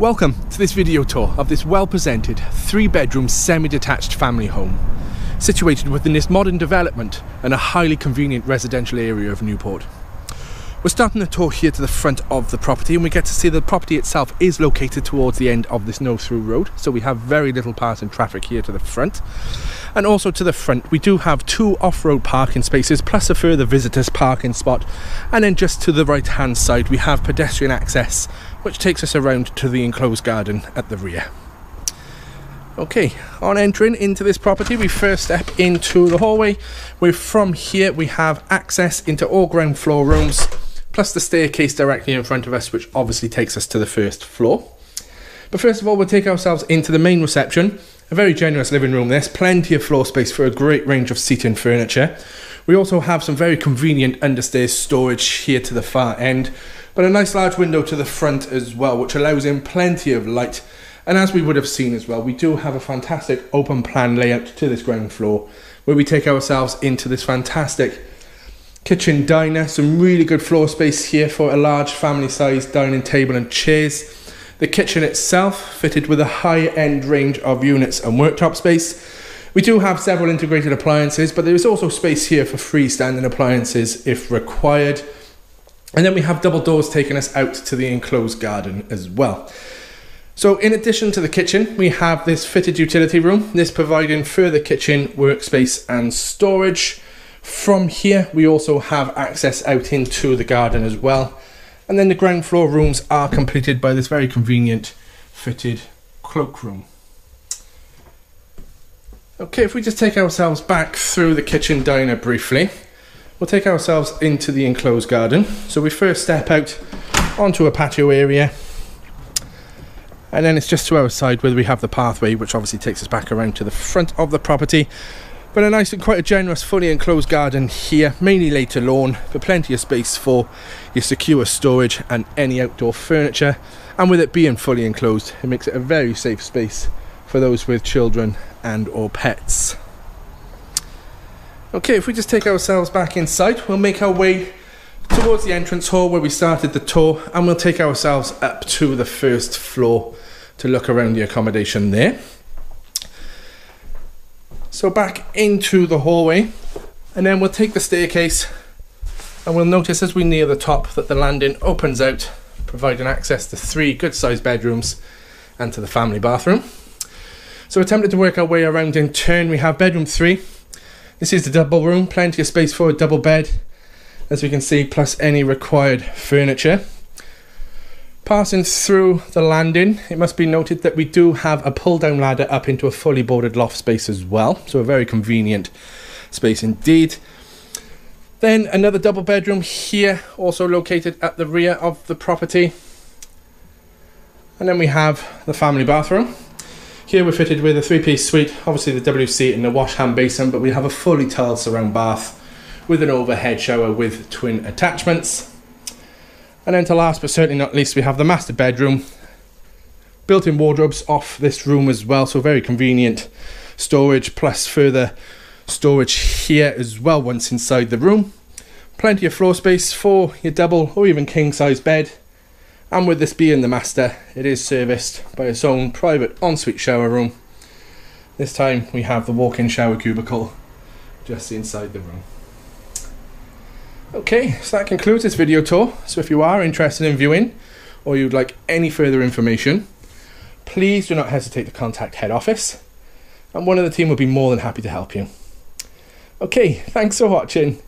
Welcome to this video tour of this well presented three bedroom semi detached family home situated within this modern development and a highly convenient residential area of Newport. We're starting the tour here to the front of the property and we get to see the property itself is located towards the end of this no through road so we have very little passing traffic here to the front and also to the front we do have two off-road parking spaces plus a further visitors parking spot and then just to the right hand side we have pedestrian access which takes us around to the enclosed garden at the rear. Okay, on entering into this property, we first step into the hallway. Where from here we have access into all ground floor rooms plus the staircase directly in front of us, which obviously takes us to the first floor. But first of all, we'll take ourselves into the main reception. A very generous living room. There's plenty of floor space for a great range of seating furniture. We also have some very convenient understairs storage here to the far end, but a nice large window to the front as well, which allows in plenty of light. And as we would have seen as well, we do have a fantastic open plan layout to this ground floor, where we take ourselves into this fantastic kitchen diner, some really good floor space here for a large family sized dining table and chairs. The kitchen itself fitted with a high end range of units and worktop space. We do have several integrated appliances, but there is also space here for freestanding appliances if required. And then we have double doors taking us out to the enclosed garden as well. So in addition to the kitchen, we have this fitted utility room, this providing further kitchen, workspace and storage. From here, we also have access out into the garden as well. And then the ground floor rooms are completed by this very convenient fitted cloakroom. Okay, if we just take ourselves back through the kitchen diner briefly, we'll take ourselves into the enclosed garden. So we first step out onto a patio area, and then it's just to our side where we have the pathway, which obviously takes us back around to the front of the property. But a nice and quite a generous, fully enclosed garden here, mainly laid to lawn, but plenty of space for your secure storage and any outdoor furniture. And with it being fully enclosed, it makes it a very safe space for those with children and or pets. Okay, if we just take ourselves back inside, we'll make our way towards the entrance hall where we started the tour and we'll take ourselves up to the first floor to look around the accommodation there. So back into the hallway and then we'll take the staircase and we'll notice as we near the top that the landing opens out providing access to three good sized bedrooms and to the family bathroom. So attempted to work our way around in turn we have bedroom 3. This is the double room, plenty of space for a double bed as we can see plus any required furniture. Passing through the landing, it must be noted that we do have a pull down ladder up into a fully boarded loft space as well, so a very convenient space indeed. Then another double bedroom here, also located at the rear of the property. And then we have the family bathroom. Here we're fitted with a three piece suite, obviously the WC and the wash hand basin, but we have a fully tiled surround bath with an overhead shower with twin attachments. And then to last but certainly not least, we have the master bedroom. Built-in wardrobes off this room as well, so very convenient storage plus further storage here as well once inside the room. Plenty of floor space for your double or even king size bed. And with this being the master, it is serviced by its own private ensuite shower room. This time we have the walk-in shower cubicle just inside the room. Okay, so that concludes this video tour. So if you are interested in viewing or you'd like any further information, please do not hesitate to contact head office and one of the team will be more than happy to help you. Okay, thanks for watching